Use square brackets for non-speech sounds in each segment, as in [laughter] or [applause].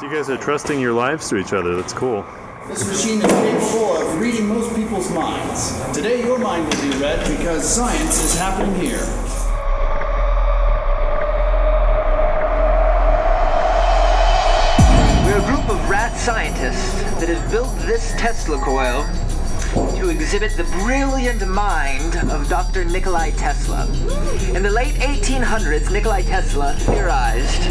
So you guys are trusting your lives to each other. That's cool. This machine is capable of reading most people's minds. Today, your mind will be read because science is happening here. We're a group of rat scientists that has built this Tesla coil to exhibit the brilliant mind of Dr. Nikolai Tesla. In the late 1800s, Nikolai Tesla theorized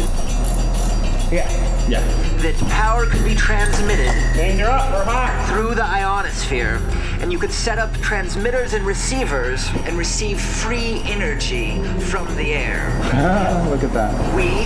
Yeah. Yeah. that power could be transmitted Danger up, we're hot. through the ionosphere, and you could set up transmitters and receivers and receive free energy from the air. Ah, look at that. We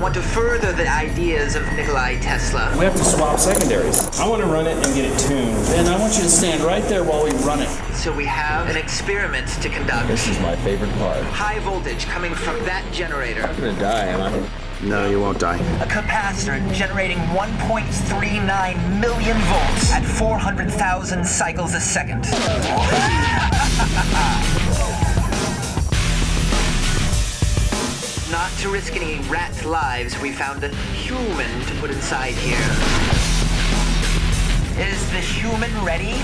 want to further the ideas of Nikolai Tesla. We have to swap secondaries. I want to run it and get it tuned. And I want you to stand right there while we run it. So we have an experiment to conduct. This is my favorite part. High voltage coming from that generator. I'm gonna die, am I? No, you won't die. A capacitor generating 1.39 million volts at 400,000 cycles a second. [laughs] Not to risk any rat lives, we found a human to put inside here. Is the human ready?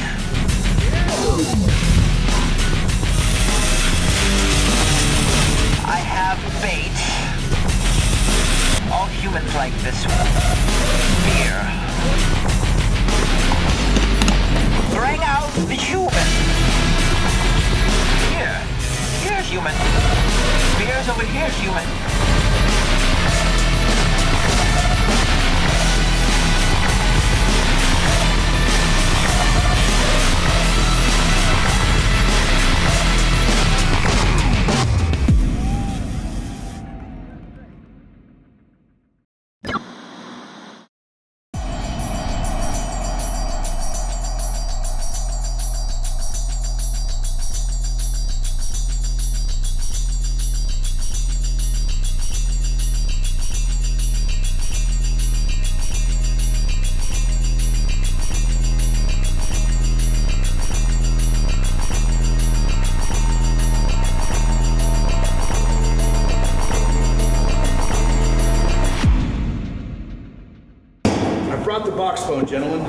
Gentlemen.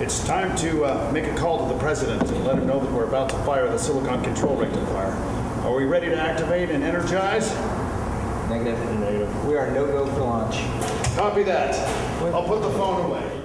It's time to uh, make a call to the president and let him know that we're about to fire the silicon control rectifier. Are we ready to activate and energize? Negative. Negative. We are no go for launch. Copy that. I'll put the phone away.